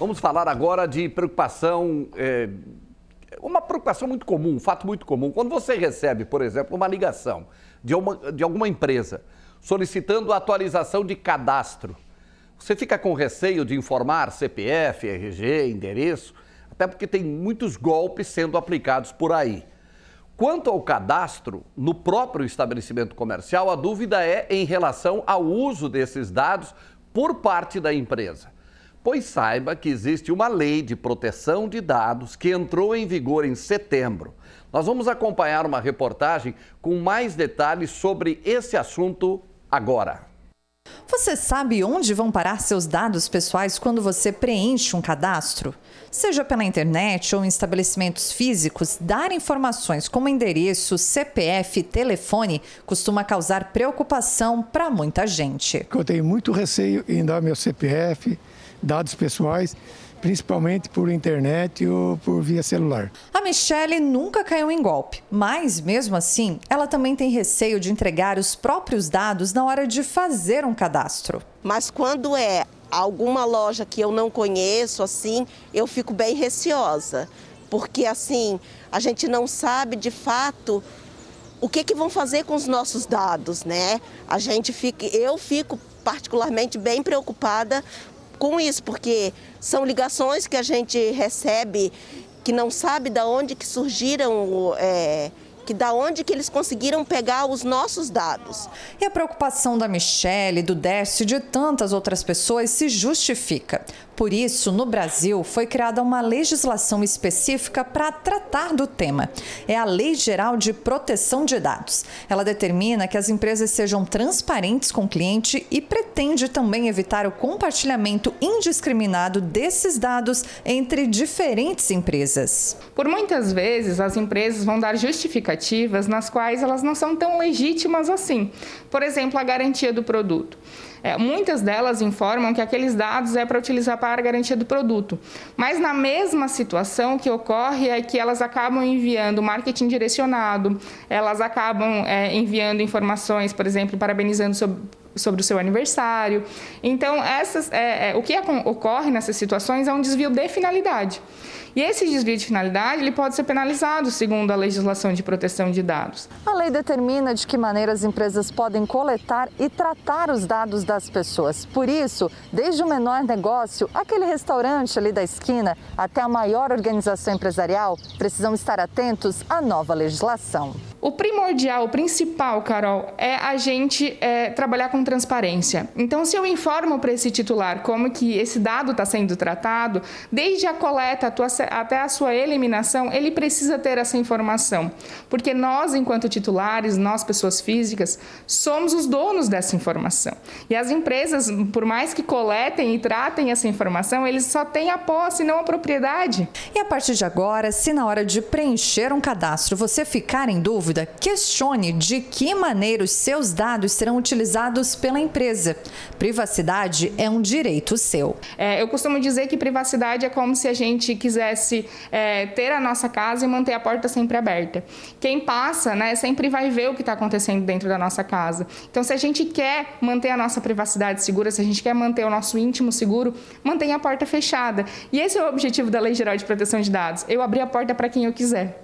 Vamos falar agora de preocupação, é, uma preocupação muito comum, um fato muito comum. Quando você recebe, por exemplo, uma ligação de, uma, de alguma empresa solicitando atualização de cadastro, você fica com receio de informar CPF, RG, endereço, até porque tem muitos golpes sendo aplicados por aí. Quanto ao cadastro, no próprio estabelecimento comercial, a dúvida é em relação ao uso desses dados por parte da empresa. Pois saiba que existe uma lei de proteção de dados que entrou em vigor em setembro. Nós vamos acompanhar uma reportagem com mais detalhes sobre esse assunto agora. Você sabe onde vão parar seus dados pessoais quando você preenche um cadastro? Seja pela internet ou em estabelecimentos físicos, dar informações como endereço, CPF, telefone costuma causar preocupação para muita gente. Eu tenho muito receio em dar meu CPF, dados pessoais, principalmente por internet ou por via celular. A Michelle nunca caiu em golpe, mas mesmo assim, ela também tem receio de entregar os próprios dados na hora de fazer um cadastro. Mas quando é alguma loja que eu não conheço, assim, eu fico bem receosa, porque assim, a gente não sabe de fato o que, que vão fazer com os nossos dados, né? A gente fica, eu fico particularmente bem preocupada com isso, porque são ligações que a gente recebe que não sabe de onde que surgiram é, que da onde que eles conseguiram pegar os nossos dados. E a preocupação da Michelle, do Décio e de tantas outras pessoas se justifica. Por isso, no Brasil, foi criada uma legislação específica para tratar do tema. É a Lei Geral de Proteção de Dados. Ela determina que as empresas sejam transparentes com o cliente e pretende também evitar o compartilhamento indiscriminado desses dados entre diferentes empresas. Por muitas vezes, as empresas vão dar justificativas nas quais elas não são tão legítimas assim. Por exemplo, a garantia do produto. É, muitas delas informam que aqueles dados é para utilizar para a garantia do produto. Mas na mesma situação que ocorre é que elas acabam enviando marketing direcionado, elas acabam é, enviando informações, por exemplo, parabenizando sobre, sobre o seu aniversário. Então, essas, é, é o que ocorre nessas situações é um desvio de finalidade. E esse desvio de finalidade ele pode ser penalizado segundo a legislação de proteção de dados. A lei determina de que maneira as empresas podem coletar e tratar os dados das pessoas. Por isso, desde o menor negócio, aquele restaurante ali da esquina, até a maior organização empresarial, precisam estar atentos à nova legislação. O primordial, o principal, Carol, é a gente é, trabalhar com transparência. Então, se eu informo para esse titular como que esse dado está sendo tratado, desde a coleta até a sua eliminação, ele precisa ter essa informação. Porque nós, enquanto titulares, nós, pessoas físicas, somos os donos dessa informação. E as empresas, por mais que coletem e tratem essa informação, eles só têm a posse, não a propriedade. E a partir de agora, se na hora de preencher um cadastro você ficar em dúvida, dúvida, questione de que maneira os seus dados serão utilizados pela empresa. Privacidade é um direito seu. É, eu costumo dizer que privacidade é como se a gente quisesse é, ter a nossa casa e manter a porta sempre aberta. Quem passa, né, sempre vai ver o que está acontecendo dentro da nossa casa. Então, se a gente quer manter a nossa privacidade segura, se a gente quer manter o nosso íntimo seguro, mantenha a porta fechada. E esse é o objetivo da Lei Geral de Proteção de Dados. Eu abrir a porta para quem eu quiser.